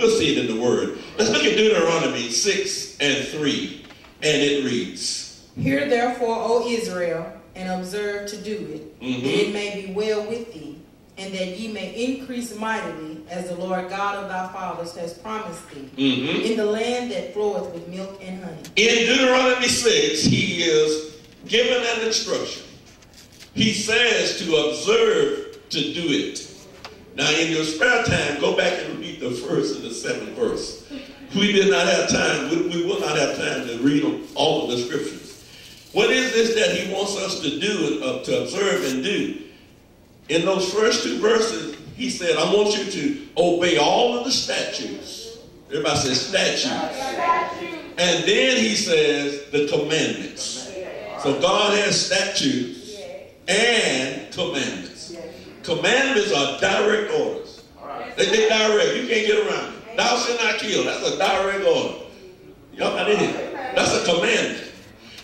We'll see it in the Word. Let's look at Deuteronomy 6 and 3, and it reads Hear therefore, O Israel, and observe to do it, Mhm. that it may be well with thee, and that ye may increase mightily, as the Lord God of thy fathers has promised thee, Mhm. in the land that floweth with milk and honey. In Deuteronomy 6, he is given an instruction. He says to observe to do it. Now, in your spare time, go back and read the first and the seventh verse. We did not have time, we, we will not have time to read them, all of the scriptures. What is this that he wants us to do, uh, to observe and do? In those first two verses, he said, I want you to obey all of the statutes. Everybody says statutes. And then he says the commandments. So God has statutes and commandments. Commandments are direct orders. They, they direct. You can't get around it. Thou shalt not kill. That's a direct order. Y'all got it. That's a commandment.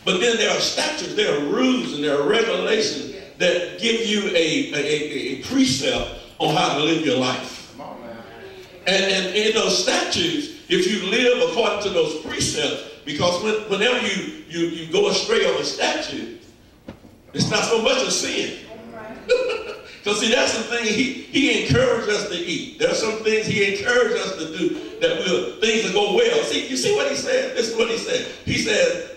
But then there are statutes, there are rules, and there are regulations that give you a, a, a, a precept on how to live your life. And, and in those statutes, if you live according to those precepts, because when, whenever you, you, you go astray on a statute, it's not so much a sin. Because see, that's the thing he, he encouraged us to eat. There are some things he encouraged us to do that will things that go well. See, you see what he said? This is what he said. He said,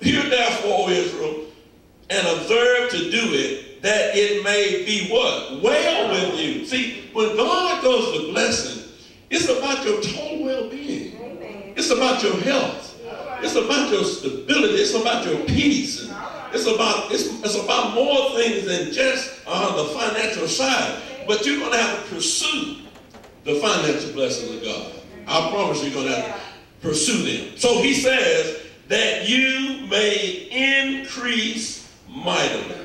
Hear therefore, O Israel, and observe to do it, that it may be what? Well with you. See, when God goes to blessing, it's about your total well-being. It's about your health. It's about your stability. It's about your peace. It's about it's, it's about more things than just uh, the financial side. But you're going to have to pursue the financial blessings of God. I promise you're going to have to pursue them. So he says that you may increase mightily.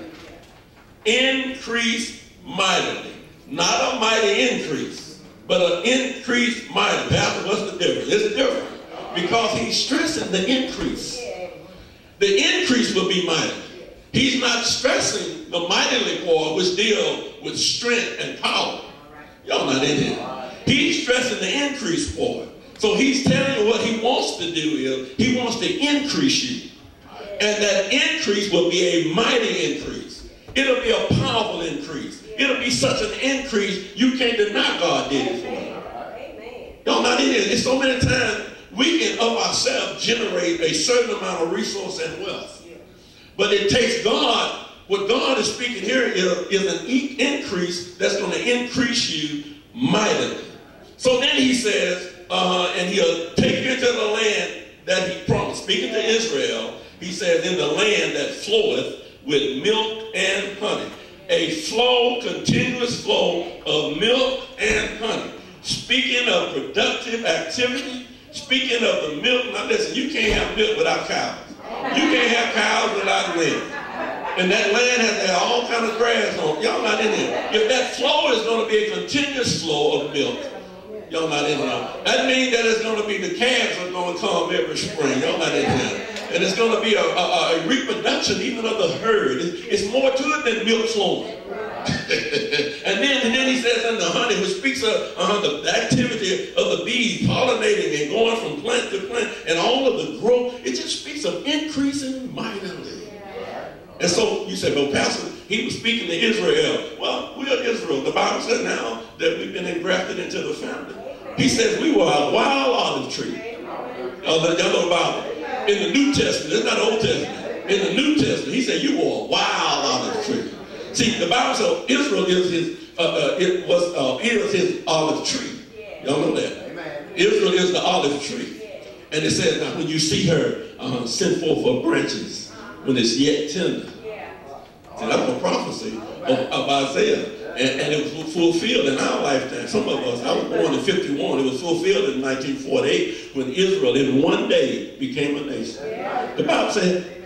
Increase mightily. Not a mighty increase, but an increase mightily. Pastor, what's the difference? It's different because he's stressing the increase. The increase will be mighty. He's not stressing the mightily part, which deal with strength and power. Y'all not in here. He's stressing the increase part. So he's telling you what he wants to do is he wants to increase you. And that increase will be a mighty increase. It'll be a powerful increase. It'll be such an increase you can't deny God did it for you. Y'all not in here. It's so many times we can of ourselves generate a certain amount of resource and wealth. But it takes God, what God is speaking here is, is an e- increase that's going to increase you mightily. So then he says, uh, and he'll take you into the land that he promised. Speaking to Israel, he says, in the land that floweth with milk and honey. A flow, continuous flow of milk and honey. Speaking of productive activity, speaking of the milk, now listen, you can't have milk without cows. You can't have cows without land. And that land has all kind of grass on it. Y'all not in here. If that flow is going to be a continuous flow of milk, y'all not in here. That means that it's going to be the calves are going to come every spring. Y'all not in here. And it's going to be a, a, a reproduction even of the herd. It's, more to it than milk flowing. and then and then he says and the honey, which speaks of uh, the activity of the bees pollinating and going from plant to plant and all of the growth, it just speaks of increasing mightily. And so you Pastor, he was speaking to Israel. Well, we are Israel. The Bible said now that we've been engrafted into the family. He says we were a wild olive tree. Uh, the Bible. In the New Testament, it's not Old Testament. In the New Testament, he said you were a wild olive tree. See, the Bible says Israel is his, uh, uh, it was, uh, is his olive tree. Y'all know that? Israel is the olive tree. And it says, now when you see her uh, send forth her branches, when it's yet tender. See, that's a prophecy of, of Isaiah. And, and it was fulfilled in our lifetime. Some of us, I was born in 51. It was fulfilled in 1948 when Israel in one day became a nation. The Bible said,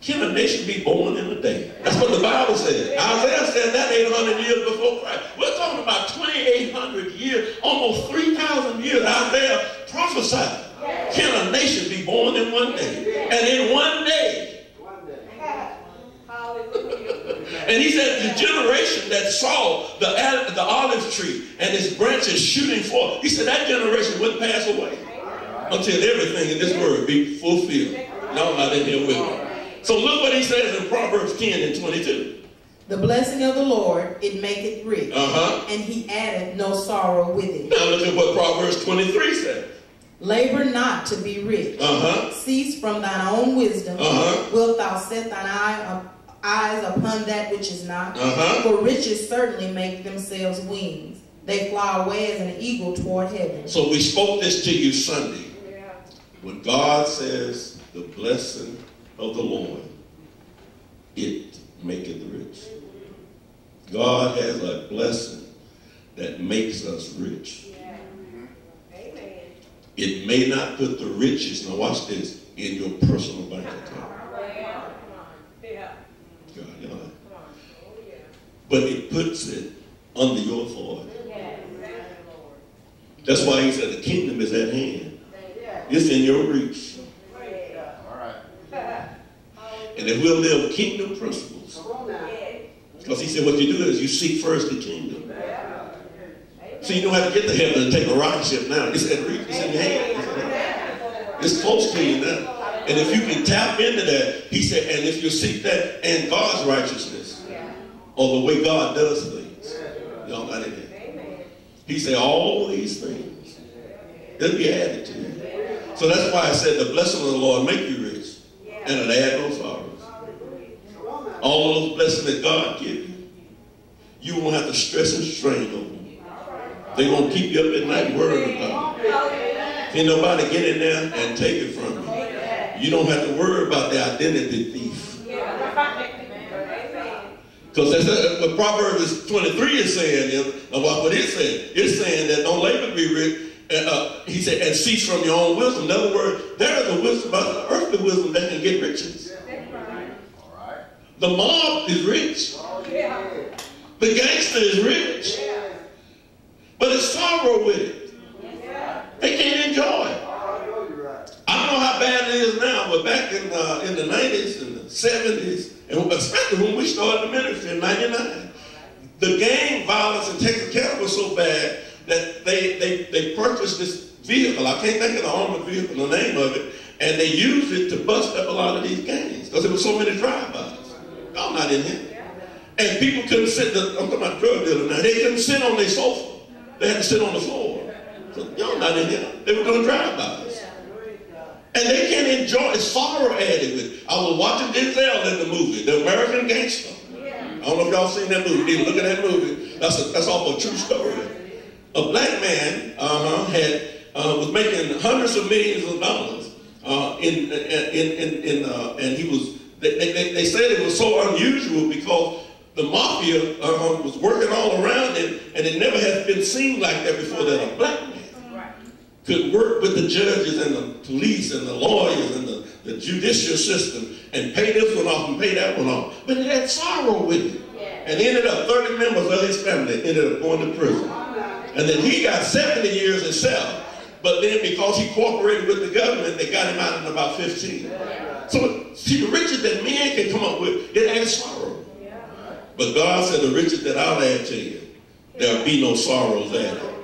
can a nation be born in a day? That's what the Bible said. Isaiah said that 800 years before Christ. We're talking about 2,800 years, almost 3,000 years. Isaiah prophesied. Can a nation be born in one day? And in one day, And he said, the generation that saw the, the olive tree and its branches shooting forth, he said that generation wouldn't pass away until everything in this word be fulfilled. Y'all not in here with me. So look what he says in Proverbs 10 and 22. The blessing of the Lord, it maketh rich, Uh-huh. and he addeth no sorrow with it. Now look at what Proverbs 23 says. Labor not to be rich. Uh-huh. Cease from thine own wisdom. Uh-huh. Wilt thou set thine eye eyes upon that which is not? Uh-huh. For riches certainly make themselves wings. They fly away as an eagle toward heaven. So we spoke this to you Sunday. When God says the blessing of the Lord, it maketh rich. God has a blessing that makes us rich. It may not put the riches, now watch this, in your personal bank account. God, you know, but it puts it under your authority. That's why he said the kingdom is at hand. It's in your reach. And if we'll live kingdom principles, because he said what you do is you seek first the kingdom. So you don't have to get to heaven and take a rocket ship now. It's at reach. It's in your hand. It's close to you now. And if you can tap into that, he said, and if you seek that and God's righteousness, or the way God does things, y'all got it. He said, all these things, they'll be added to you. So that's why I said, the blessing of the Lord make you rich, and it'll add no sorrows. All those blessings that God give you, you won't have to stress and strain over them. They're going to keep you up at night worrying about it. Can't nobody get in there and take it from you. You don't have to worry about the identity thief. Because uh, what Proverbs 23 is saying. watch what it's saying. It's saying that don't labor be rich. Uh, uh, he said, and cease from your own wisdom. In other words, there is a wisdom, uh, earthly wisdom that can get riches. The mob is rich. Yeah. The gangster is rich. Yeah. But it's sorrow with it. Yeah. They can't enjoy it. I don't know how bad it is now, but back in uh, in the 90s and the 70s, and especially when we started the ministry in 99, the gang violence in Texarkana was so bad that they, they, they purchased this vehicle. I can't think of the armored vehicle, the name of it, and they used it to bust up a lot of these gangs because there were so many drive-bys. Y'all not in here. And people couldn't sit, the, I'm talking about drug dealers now, they couldn't sit on their sofa. They had to sit on the floor. So y'all not in here. They were doing drive-bys. And they can't enjoy it. Sorrow added with it. I was watching Denzel in the movie, The American Gangster. I don't know if y'all seen that movie. Didn't look at that movie. That's a, that's off a true story. A black man uh-huh, had uh, was making hundreds of millions of dollars uh, in in in, in uh, and he was they, they, they said it was so unusual because the mafia uh, was working all around him and it never had been seen like that before that a black man could work with the judges and the police and the lawyers and the, the judicial system and pay this one off and pay that one off. But it had sorrow with it. And ended up 30 members of his family ended up going to prison. And then he got 70 years himself. But then because he cooperated with the government, they got him out in about 15. So see, the riches that men can come up with, it adds sorrow. But God said, the riches that I'll add to you, there'll be no sorrows added.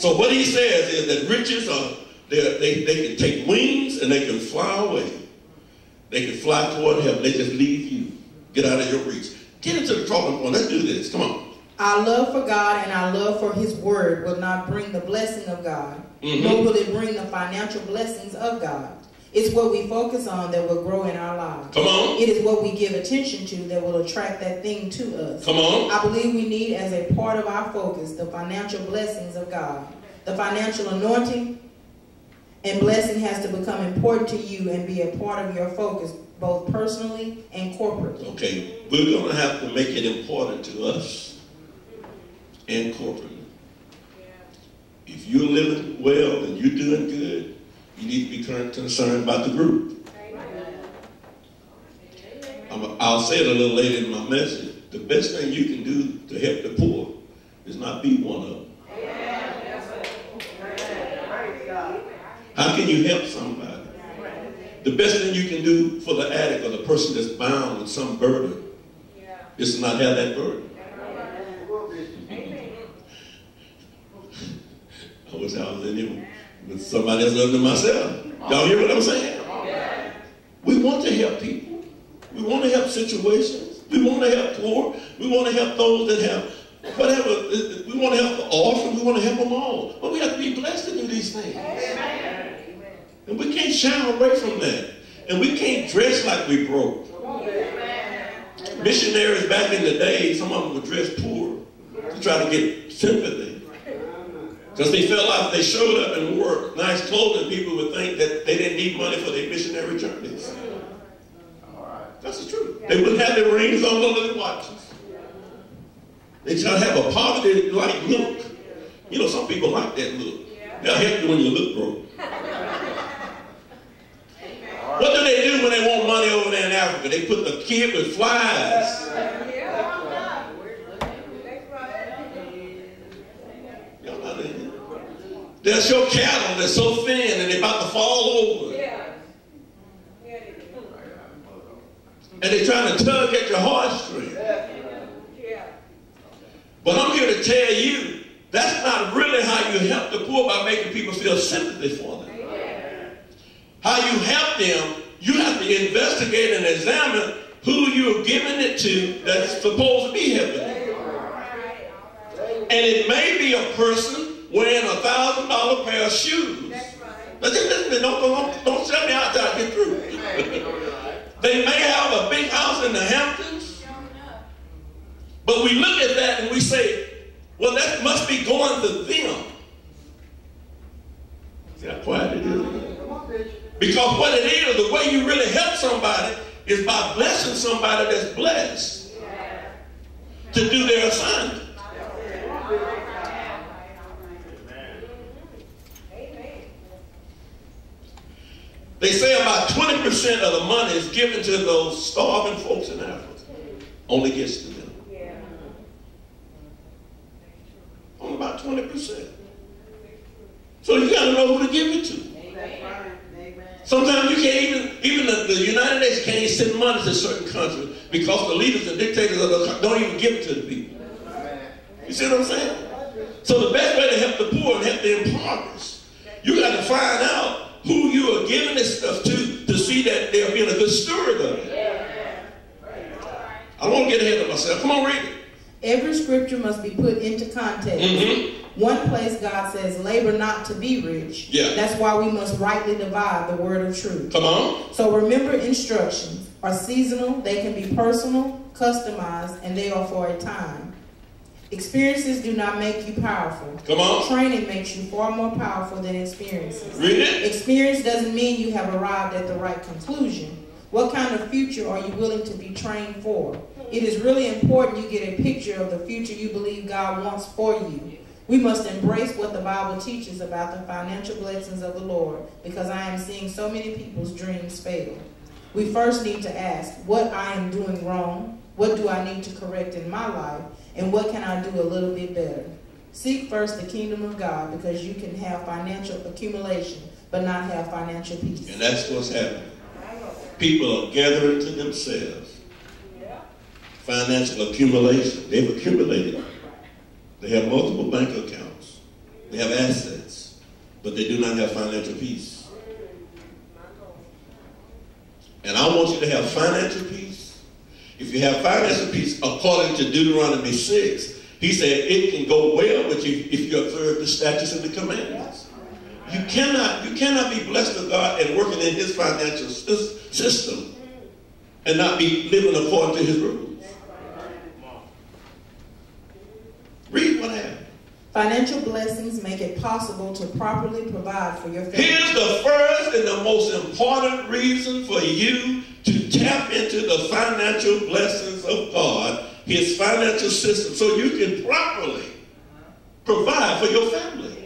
So what he says is that riches are, they, they, can take wings and they can fly away. They can fly toward heaven. They just leave you. Get out of your reach. Get into the talking point. Let's do this. Come on. Our love for God and our love for His Word will not bring the blessing of God, Mhm. nor will it bring the financial blessings of God. It's what we focus on that will grow in our lives. Come on. It is what we give attention to that will attract that thing to us. Come on. I believe we need, as a part of our focus, the financial blessings of God. The financial anointing and blessing has to become important to you and be a part of your focus, both personally and corporately. Okay, we're going to have to make it important to us and corporately. If you're living well and you're doing good, you need to be concerned about the group. I'm, I'll say it a little later in my message. The best thing you can do to help the poor is not be one of them. How can you help somebody? The best thing you can do for the addict or the person that's bound with some burden is to not have that burden. I wish I was in here with somebody else other than myself. Y'all hear what I'm saying? We want to help people. We want to help situations. We want to help poor. We want to help those that have whatever. We want to help the orphan. We want to help them all. But we have to be blessed to do these things. And we can't shy away from that. And we can't dress like we broke. Missionaries back in the day, some of them would dress poor to try to get sympathy. Because they felt like they showed up and wore nice clothing, people would think that they didn't need money for their missionary journeys. That's the truth. They wouldn't have their rings on nor their watches. They try to have a poverty-like look. You know, some people like that look. They'll help you when you look broke. What do they do when they want money over there in Africa? They put the kid with flies. They'll show cattle that's so thin and they're about to fall over. Yeah. And they're trying to tug at your heartstrings. But I'm here to tell you, that's not really how you help the poor by making people feel sympathy for them. How you help them, you have to investigate and examine who you're giving it to that's supposed to be helping you. And it may be a person wearing a thousand dollar pair of shoes. But listen, don't, don't, don't shut me out till I get through. they may have a big house in the Hamptons. But we look at that and we say, well, that must be going to them. See how quiet it is? Because what it is, the way you really help somebody is by blessing somebody that's blessed to do their assignment. They say about 20% of the money is given to those starving folks in Africa. Only gets to them. Only about 20%. So you got to know who to give it to. Sometimes you can't even, even the, the, United States can't send money to certain countries because the leaders and dictators of the don't even give it to the people. You see what I'm saying? So the best way to help the poor and help the impoverished, you got to find out who you are giving this stuff to to see that they're being a good steward of it. I don't want to get ahead of myself. Come on, read it. Every scripture must be put into context. Mm-hmm. One place God says, labor not to be rich. Yeah. That's why we must rightly divide the word of truth. Come on. So remember instructions are seasonal, they can be personal, customized, and they are for a time. Experiences do not make you powerful. Come on. Training makes you far more powerful than experiences. Read it. Experience doesn't mean you have arrived at the right conclusion. What kind of future are you willing to be trained for? It is really important you get a picture of the future you believe God wants for you. We must embrace what the Bible teaches about the financial blessings of the Lord because I am seeing so many people's dreams fail. We first need to ask what I am doing wrong, what do I need to correct in my life, and what can I do a little bit better. Seek first the kingdom of God because you can have financial accumulation but not have financial peace. And that's what's happening. People are gathering to themselves financial accumulation. They've accumulated. They have multiple bank accounts. They have assets, but they do not have financial peace. And I want you to have financial peace. If you have financial peace, according to Deuteronomy 6, he said it can go well with you if you observe the statutes and the commandments. You cannot, you cannot be blessed of God and working in his financial system and not be living according to his rules. Read what happened. Financial blessings make it possible to properly provide for your family. Here's the first and the most important reason for you to tap into the financial blessings of God, his financial system, so you can properly provide for your family.